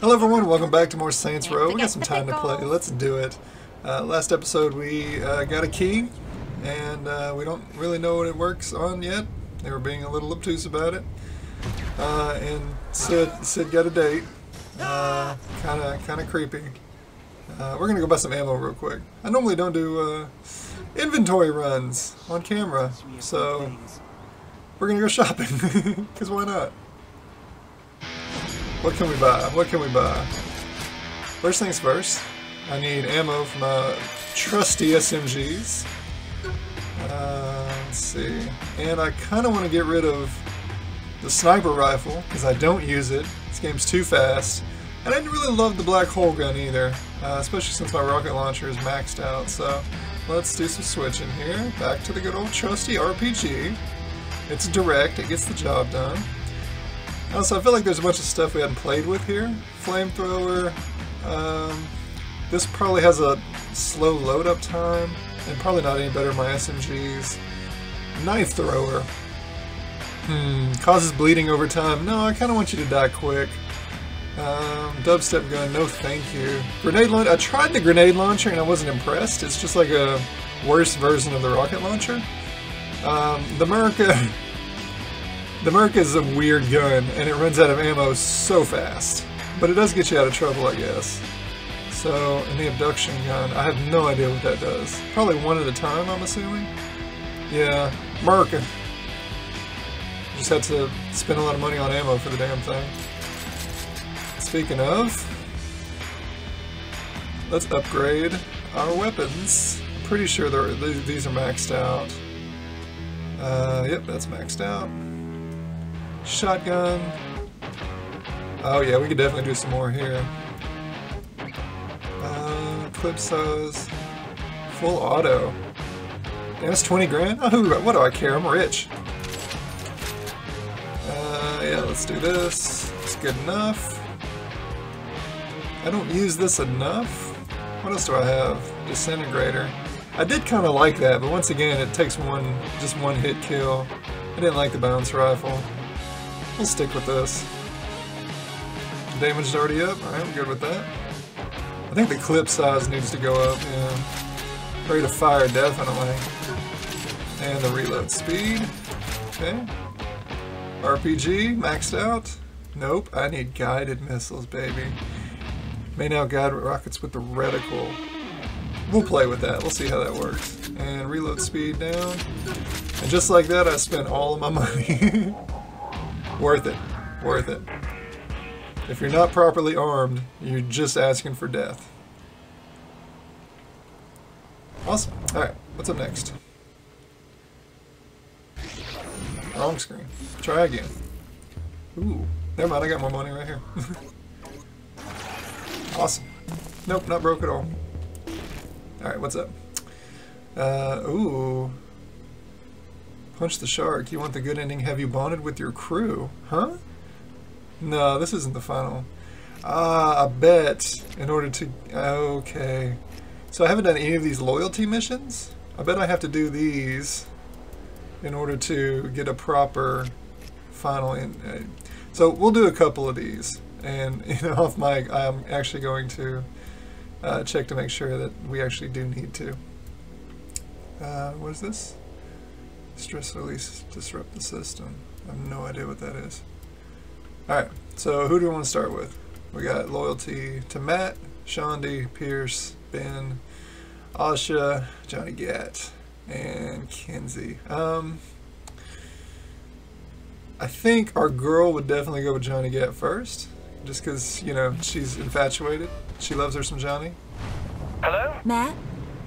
Hello everyone, welcome back to more Saints Row. We got some time to play, let's do it. Uh, last episode we uh, got a key, and uh, we don't really know what it works on yet. They were being a little obtuse about it. Uh, and Sid, Sid got a date. Kind of kind of creepy. Uh, we're gonna go buy some ammo real quick. I normally don't do uh, inventory runs on camera, so we're gonna go shopping, because why not? What can we buy? What can we buy? First things first, I need ammo for my trusty SMGs. Uh, let's see. And I kind of want to get rid of the sniper rifle, because I don't use it. This game's too fast. And I didn't really love the black hole gun either, uh, especially since my rocket launcher is maxed out. So let's do some switching here. Back to the good old trusty RPG. It's direct, it gets the job done. Also, I feel like there's a bunch of stuff we hadn't played with here. Flamethrower. Um, this probably has a slow load up time, and probably not any better than my SMGs. Knife thrower. Hmm, causes bleeding over time. No, I kind of want you to die quick. Um, dubstep gun, no thank you. Grenade launcher, I tried the grenade launcher and I wasn't impressed. It's just like a worse version of the rocket launcher. Um, the America, the Merc is a weird gun, and it runs out of ammo so fast. But it does get you out of trouble, I guess. So, and the abduction gun, I have no idea what that does. Probably one at a time, I'm assuming? Yeah, Merc. Just had to spend a lot of money on ammo for the damn thing. Speaking of, let's upgrade our weapons. Pretty sure these are maxed out. Uh, yep, that's maxed out. Shotgun. Oh yeah, we could definitely do some more here. Uh, clip size. Full auto. Damn, it's 20 grand? Oh, what do I care? I'm rich. Uh, yeah, let's do this. It's good enough. I don't use this enough. What else do I have? Disintegrator. I did kind of like that, but once again, it takes one, just one hit kill. I didn't like the bounce rifle. We'll stick with this. Damage is already up. Alright, I'm good with that. I think the clip size needs to go up, yeah. Rate of fire, definitely. And the reload speed. Okay. RPG, maxed out. Nope, I need guided missiles, baby. May now guide rockets with the reticle. We'll play with that. We'll see how that works. And reload speed down. And just like that, I spent all of my money. Worth it. Worth it. If you're not properly armed, you're just asking for death. Awesome. Alright, what's up next? Wrong screen. Try again. Ooh. Never mind, I got more money right here. awesome. Nope, not broke at all. Alright, what's up? Uh, ooh. Punch the shark. You want the good ending? Have you bonded with your crew? Huh? No, this isn't the final. Ah, I bet. In order to... Okay. So I haven't done any of these loyalty missions. I bet I have to do these in order to get a proper final... In, uh, so we'll do a couple of these. And you know, off mic, I'm actually going to uh, check to make sure that we actually do need to. Uh, what is this? Stress release disrupt the system. I have no idea what that is. Alright, so who do we want to start with? We got loyalty to Matt, Shaundi, Pierce, Ben, Asha, Johnny Gat, and Kinzie. Um, I think our girl would definitely go with Johnny Gat first, just because, you know, she's infatuated. She loves her some Johnny. Hello? Matt?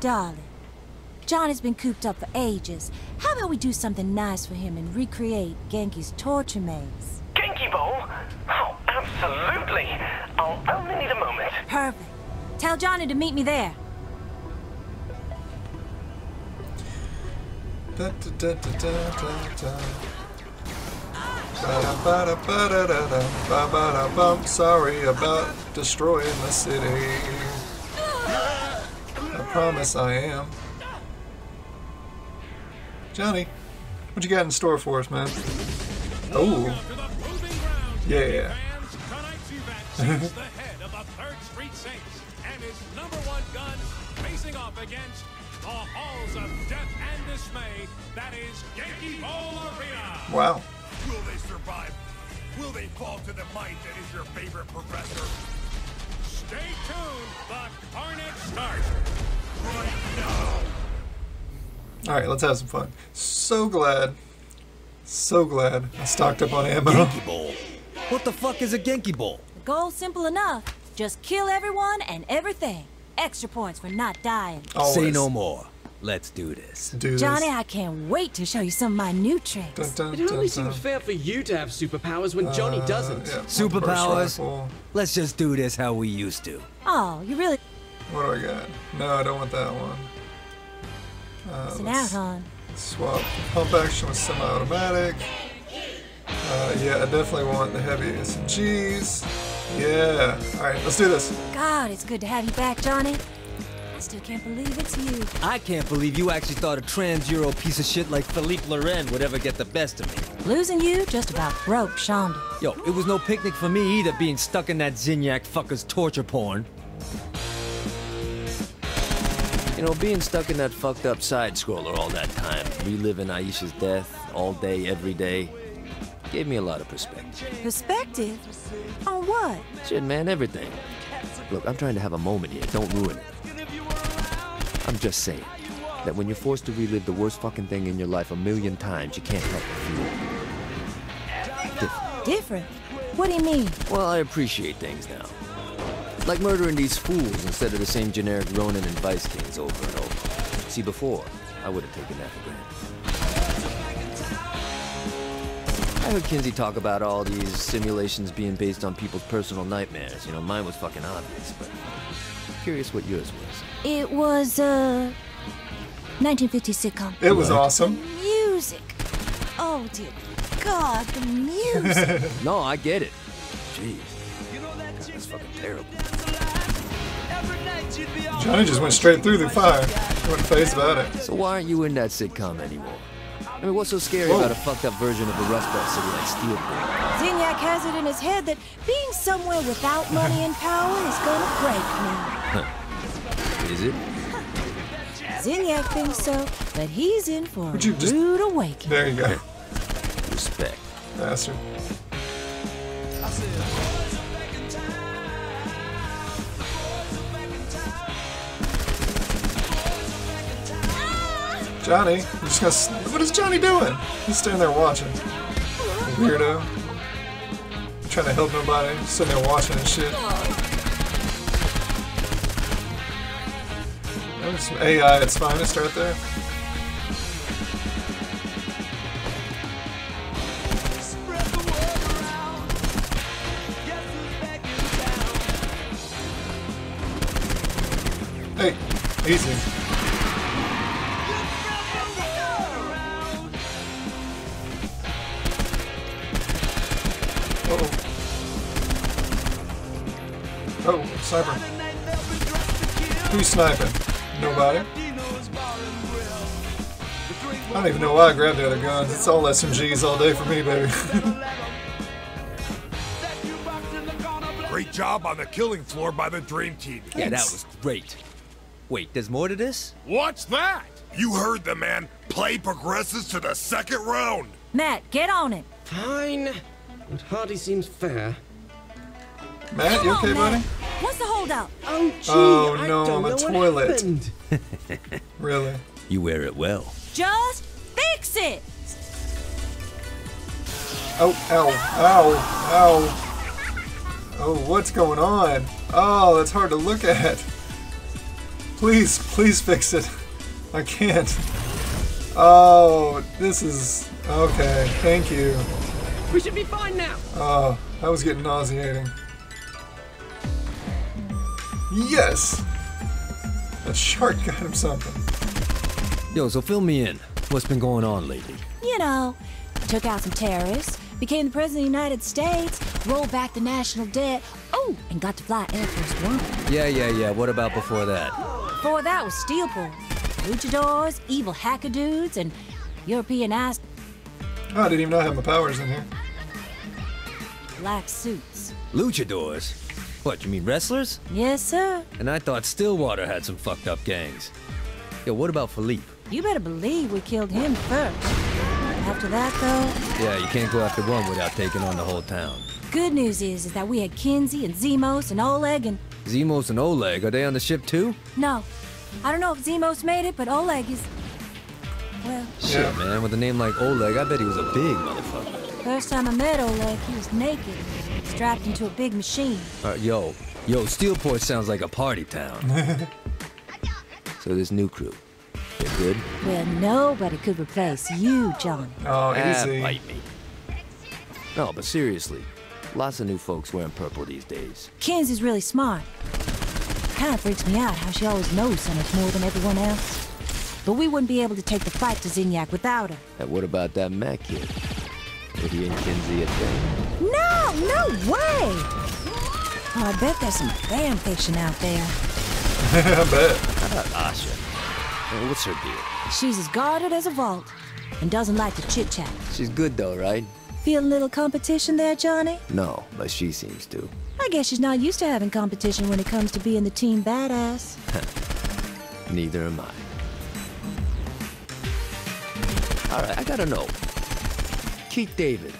Darling. Johnny's been cooped up for ages. How about we do something nice for him and recreate Genki's torture maze? Genki Bowl? Oh, absolutely. I'll only need a moment. Perfect. Tell Johnny to meet me there. Da, da, da, Sorry about destroying the city. I promise I am. Johnny, what you got in store for us, man? Oh, Yeah. Arena. wow. Will they survive? Will they fall to the might that is your favorite professor? Stay tuned. The Carnage starts. Right now! All right, let's have some fun. So glad, so glad I stocked up on ammo. Genki Bowl. What the fuck is a Genki Bowl? The goal's simple enough. Just kill everyone and everything. Extra points for not dying. Always. Say no more. Let's do this. Do this. Johnny, I can't wait to show you some of my new tricks. Dun, dun, It only dun, seems dun. fair for you to have superpowers when Johnny Uh, doesn't. yeah, Superpowers? Let's just do this how we used to. Oh, you really What do I got? No, I don't want that one. Uh, missing out, let's hon. swap pump action with semi-automatic. Uh, yeah, I definitely want the heavy SMGs. Yeah. All right, let's do this. God, it's good to have you back, Johnny. I still can't believe it's you. I can't believe you actually thought a trans Euro piece of shit like Philippe Loren would ever get the best of me. Losing you just about broke Shaundi. Yo, it was no picnic for me either being stuck in that Zinyak fucker's torture porn. You know, being stuck in that fucked up side scroller all that time, reliving Aisha's death all day, every day, gave me a lot of perspective. Perspective? On what? Shit, man, everything. Look, I'm trying to have a moment here. Don't ruin it. I'm just saying that when you're forced to relive the worst fucking thing in your life a million times, you can't help but feel different. Different? What do you mean? Well, I appreciate things now. Like murdering these fools instead of the same generic Ronin and Vice Kings over and over. See, before, I would have taken that for granted. I heard Kinzie talk about all these simulations being based on people's personal nightmares. You know, mine was fucking obvious, but curious what yours was. It was, uh, a 1950 sitcom. It was awesome. Music. Oh, dear God, the music. No, I get it. Jeez. That's fucking terrible. Johnny just went straight through the fire. Wasn't phased about it. So why aren't you in that sitcom anymore? I mean, what's so scary Whoa. about a fucked up version of a Rust Belt city like Steelport? Zinyak has it in his head that being somewhere without money and power is gonna break me. Is it? Zinyak thinks so, but he's in for a Would you just- rude awakening. There you go. Respect. Bastard. Johnny, you're just gonna. What is Johnny doing? He's standing there watching. Weirdo. Trying to help nobody. Sitting there watching and shit. Some AI at its finest right there. Hey, easy. Uh-oh. Oh, sniper. Who's sniping? Nobody. I don't even know why I grabbed the other guns. It's all SMGs all day for me, baby. Great job on the killing floor by the Dream Team. Yeah, that was great. Wait, there's more to this? What's that? You heard the man. Play progresses to the second round. Matt, get on it. Fine. It hardly seems fair. Matt, you okay, on, buddy? Matt. What's the holdup? Oh, gee, Oh, I no, don't my know what toilet. happened. Really? You wear it well. Just fix it. Oh, ow, ow, ow. Oh, what's going on? Oh, that's hard to look at. Please, please fix it. I can't. Oh, this is. Okay, thank you. We should be fine now. Oh, that was getting nauseating. Yes! That shark got him something. Yo, so fill me in. What's been going on lately? You know, took out some terrorists, became the president of the United States, rolled back the national debt, oh, and got to fly Air Force One. Yeah, yeah, yeah. What about before that? Before that was Steelport. Luchadors, evil hacker dudes, and European ass Oh, I didn't even know I had my powers in here. black suits. Luchadors? What, you mean wrestlers? Yes, sir. And I thought Stillwater had some fucked up gangs. Yo, what about Philippe? You better believe we killed him first. After that, though, Yeah, you can't go after one without taking on the whole town. good news is, is that we had Kinzie and Zimos and Oleg and... Zimos and Oleg, are they on the ship too? No, I don't know if Zimos made it, but Oleg is... Well, Shit, Yeah. man, with a name like Oleg, I bet he was a big motherfucker. first time I met Oleg, he was naked, strapped into a big machine. Uh, yo, yo, Steelport sounds like a party town. So this new crew, they're good? Well, nobody could replace you, John. Oh, Ah, easy. bite me. No, but seriously, lots of new folks wearing purple these days. Kinzie's really smart. Kinda freaks me out how she always knows so much more than everyone else. But we wouldn't be able to take the fight to Zinyak without her. And what about that Mac kid? Are he and Kinzie a thing? No, no way! Oh, I bet there's some fan fiction out there. I bet. How about Asha? What's her deal? She's as guarded as a vault and doesn't like to chit chat. She's good though, right? Feel a little competition there, Johnny? No, but she seems to. I guess she's not used to having competition when it comes to being the team badass. Neither am I. Alright, I gotta know. Keith David.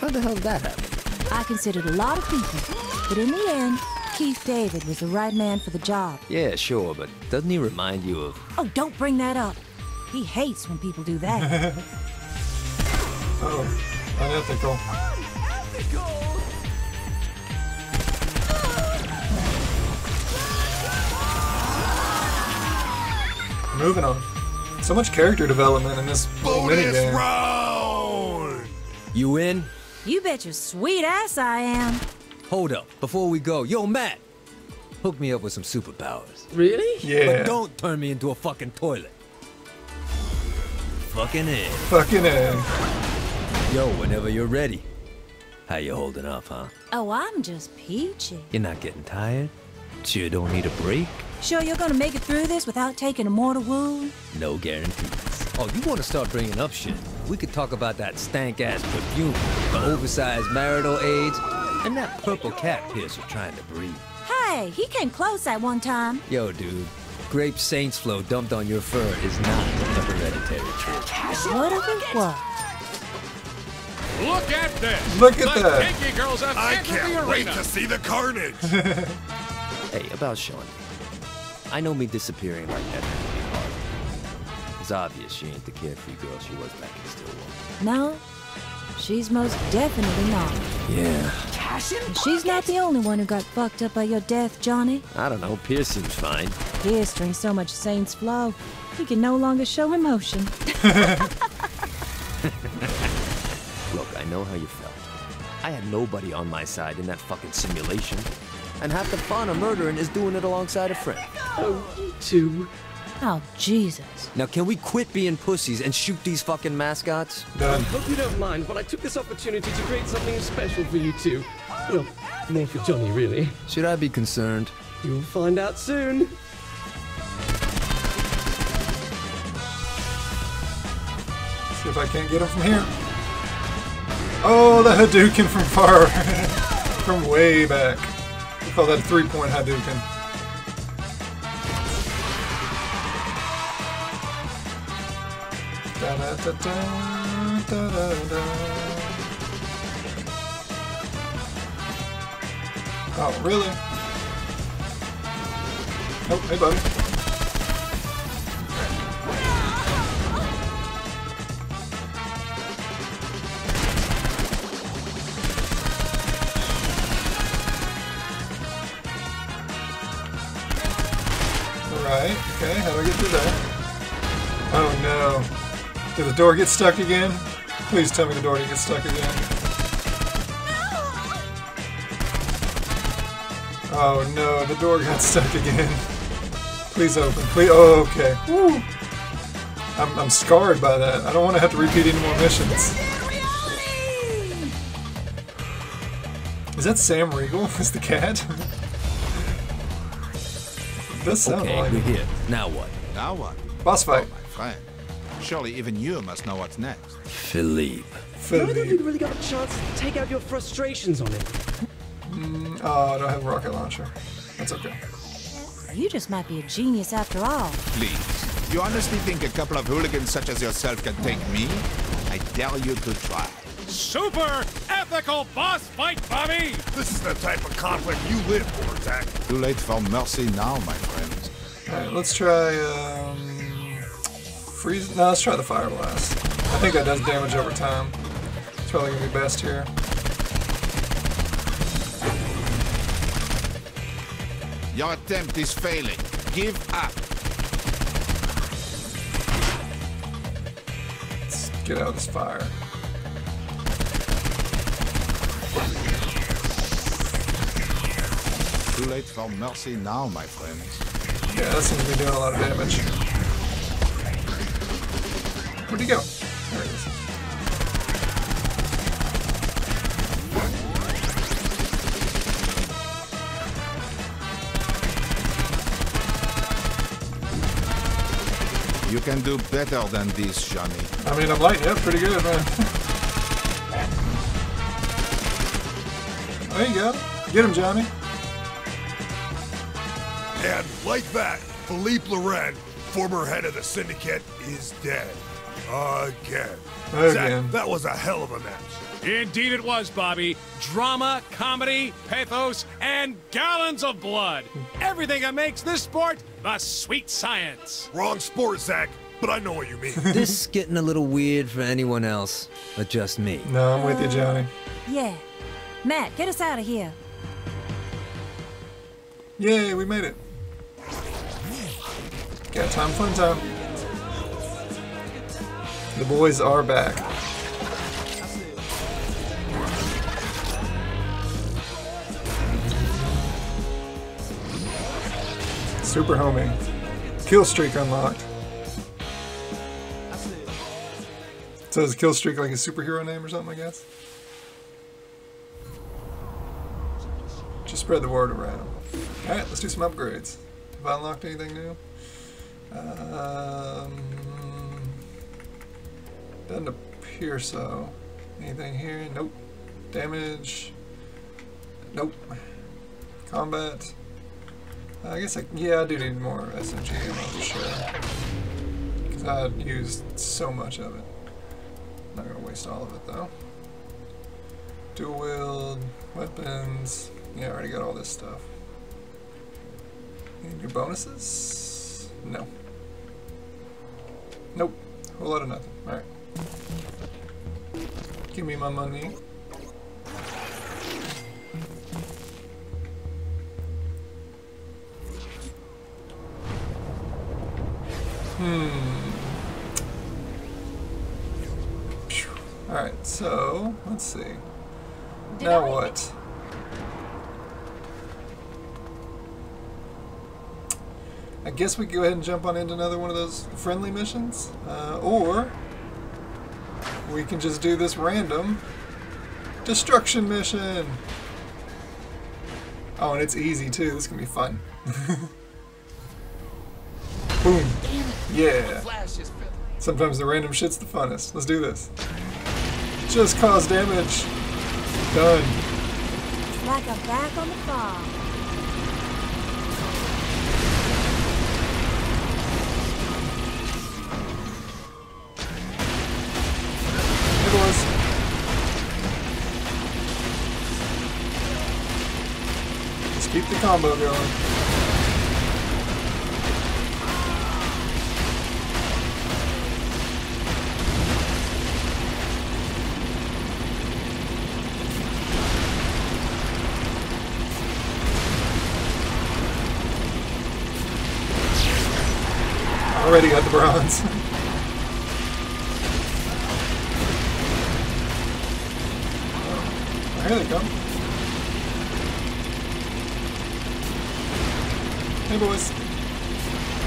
How the hell did that happen? I considered a lot of people, but in the end, Keith David was the right man for the job. Yeah, sure, but doesn't he remind you of. Oh, don't bring that up. He hates when people do that. Oh, unethical. Moving on. So much character development in this little Bonus minigame. round! You in? You bet your sweet ass I am. Hold up, before we go, yo, Matt! Hook me up with some superpowers. Really? Yeah. But don't turn me into a fucking toilet. Fucking in. Fucking A. Yo, whenever you're ready. How you holding up, huh? Oh, I'm just peachy. You're not getting tired? Sure don't need a break? Sure you're gonna make it through this without taking a mortal wound? No guarantees. Oh, you want to start bringing up shit? We could talk about that stank-ass perfume, the oversized marital aids, and that purple cat piercer trying to breathe. Hey, he came close at one time. Yo, dude, grape saints flow dumped on your fur is not a hereditary trait. What if it was? Look at this. Look at the that. Kinky girls have I can't wait to see the carnage! Hey, about Shaundi. I know me disappearing like that It's obvious she ain't the carefree girl she was back in Stillwater. No, she's most definitely not. Yeah. And she's not the only one who got fucked up by your death, Johnny. I don't know, Pierce seems fine. Pierce drinks so much Saints Flow, he can no longer show emotion. Look, I know how you felt. I had nobody on my side in that fucking simulation. And half the fun of murdering is doing it alongside a friend. Oh, you two. Oh, Jesus. Now, can we quit being pussies and shoot these fucking mascots? Done. Hope you don't mind, but I took this opportunity to create something special for you two. Well, more for Johnny, really. Should I be concerned? You'll find out soon. See if I can't get him from here. Oh, the Hadouken from far. from way back. We call that a three-point Hadouken. Da-da-da-da, da-da-da. Oh, really? Oh, hey, buddy. Alright, okay, how do I get through that? Oh no. Did the door get stuck again? Please tell me the door didn't get stuck again. Oh no, the door got stuck again. Please open, please. Oh, okay. Woo. I'm, I'm scarred by that. I don't want to have to repeat any more missions. Is that Sam Riegel? Is the cat? does sound Okay, like we're it. here. Now what? Now what? Boss fight. Oh, my friend. Surely even you must know what's next. Philippe. I don't think you'd really got a chance to take out your frustrations on it. Oh, I don't have a rocket launcher. That's okay. You just might be a genius after all. Please. You honestly think a couple of hooligans such as yourself can take me? I dare you to try. Super ethical boss fight, Bobby! This is the type of conflict you live for, Zach. Too late for mercy now, my friends. Alright, let's try, um... Freeze... No, let's try the Fire Blast. I think that does damage over time. It's probably gonna be best here. Your attempt is failing. Give up. Let's get out of this fire. Too late for mercy now, my friends. Yeah, that seems to be doing a lot of damage. Where'd he go? There he is. You can do better than this, Johnny. I mean, I'm lighting yeah, pretty good, man. there you go. Get him, Johnny. And like that, Philippe Loren, former head of the syndicate, is dead. Again. Again. Zach, that was a hell of a match. Indeed it was, Bobby. Drama, comedy, pathos, and gallons of blood. Everything that makes this sport the sweet science. Wrong sport, Zach, but I know what you mean. This is getting a little weird for anyone else, but just me. No, I'm with you, Johnny. Yeah. Matt, get us out of here. Yay, we made it. Got time, fun time. The boys are back. Super homie. Kill streak unlocked. So is kill streak like a superhero name or something, I guess? Just spread the word around. Alright, let's do some upgrades. Have I unlocked anything new? Um, doesn't appear so. Anything here? Nope. Damage? Nope. Combat? I guess I, yeah, I do need more SMG ammo for sure. Because I used so much of it. I'm Not gonna waste all of it though. Dual wield, weapons. Yeah, I already got all this stuff. Any new bonuses? No. Nope. A Whole lot of nothing. Alright. Give me my money. Hmm. Alright, so let's see. now what? I guess we go ahead and jump on into another one of those friendly missions. Uh, or we can just do this random destruction mission. Oh, and it's easy too. This can be fun. Boom. Yeah. Sometimes the random shit's the funnest. Let's do this. Just cause damage. Done. Like I'm back on the farm. Combo going. Already got the bronze. Here they come. Hey, boys.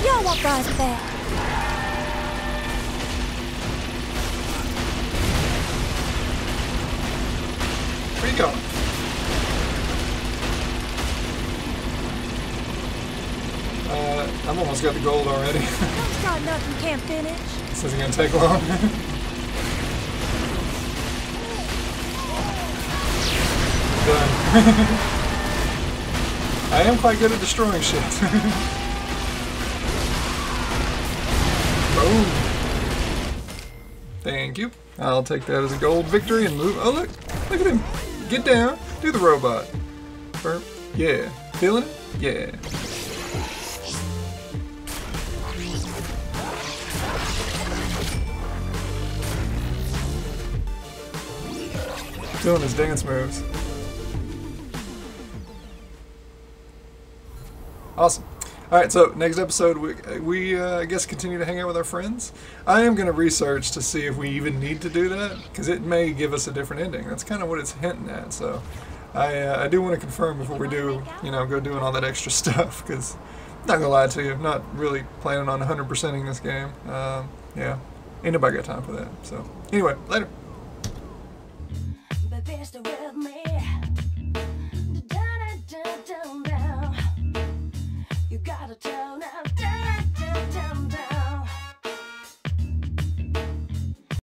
Y'all want guys back? Where you going? Uh, I've almost got the gold already. Don't start nothing can't finish. This isn't gonna take long. Done. I am quite good at destroying shit. Boom. Oh. Thank you. I'll take that as a gold victory and move. Oh, look. Look at him. Get down. Do the robot. Burp. Yeah. Feeling it? Yeah. Doing his dance moves. Awesome. All right, so next episode we, we uh, I guess continue to hang out with our friends. I am going to research to see if we even need to do that because it may give us a different ending. That's kind of what it's hinting at. So I uh, I do want to confirm before we do you know go doing all that extra stuff because not gonna lie to you, I'm not really planning on 100%ing this game. Um, yeah, ain't nobody got time for that. So anyway, later.